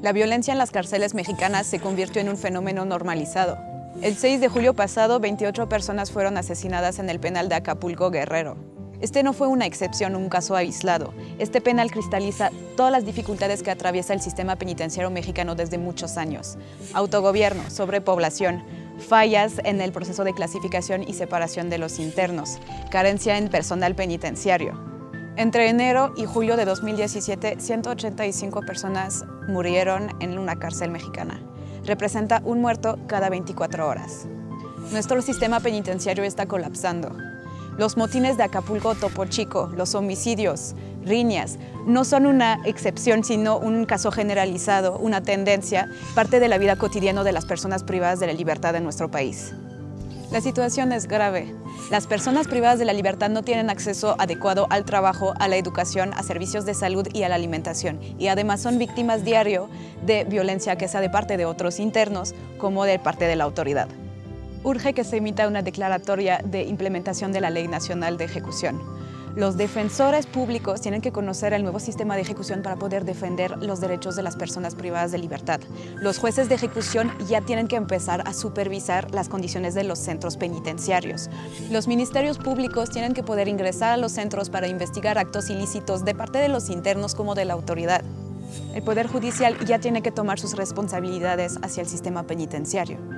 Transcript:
La violencia en las cárceles mexicanas se convirtió en un fenómeno normalizado. El 6 de julio pasado, 28 personas fueron asesinadas en el penal de Acapulco Guerrero. Este no fue una excepción, un caso aislado. Este penal cristaliza todas las dificultades que atraviesa el sistema penitenciario mexicano desde muchos años. Autogobierno, sobrepoblación, fallas en el proceso de clasificación y separación de los internos, carencia en personal penitenciario, entre enero y julio de 2017, 185 personas murieron en una cárcel mexicana. Representa un muerto cada 24 horas. Nuestro sistema penitenciario está colapsando. Los motines de Acapulco Topo Chico, los homicidios, riñas, no son una excepción, sino un caso generalizado, una tendencia, parte de la vida cotidiana de las personas privadas de la libertad en nuestro país. La situación es grave. Las personas privadas de la libertad no tienen acceso adecuado al trabajo, a la educación, a servicios de salud y a la alimentación. Y además son víctimas diario de violencia que sea de parte de otros internos como de parte de la autoridad. Urge que se emita una declaratoria de implementación de la Ley Nacional de Ejecución los defensores públicos tienen que conocer el nuevo sistema de ejecución para poder defender los derechos de las personas privadas de libertad. Los jueces de ejecución ya tienen que empezar a supervisar las condiciones de los centros penitenciarios. Los ministerios públicos tienen que poder ingresar a los centros para investigar actos ilícitos de parte de los internos como de la autoridad. El Poder Judicial ya tiene que tomar sus responsabilidades hacia el sistema penitenciario.